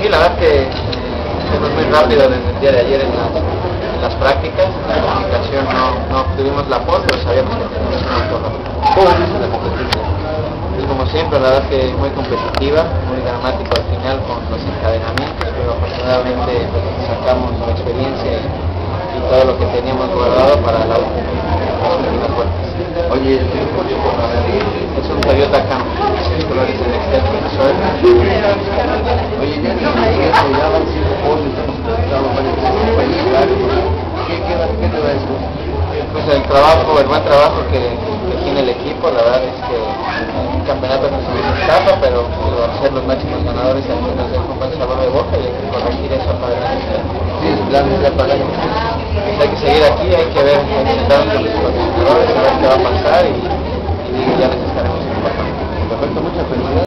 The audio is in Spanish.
Sí, la verdad que eh, fuimos muy rápido desde el día de ayer en las, en las prácticas. En la clasificación no, no obtuvimos la pole, pero sabíamos que teníamos un auto rápido. ¿Cómo viste la competencia? Y como siempre, la verdad que muy competitiva, muy dramático al final con los encadenamientos, pero afortunadamente sacamos la experiencia y todo lo que teníamos guardado para la última. Oye, Es un Toyota Oye, ya cinco varias. ¿Qué, qué, ¿Qué te da? Pues el trabajo, el buen trabajo que, que tiene el equipo, la verdad es que un campeonato no se nos escapa, pero pero ser los máximos ganadores aquí nos deja un buen sabor de boca y hay que corregir eso para el año. ¿Tienes planes ya para el año? Pues hay que seguir aquí, hay que ver, que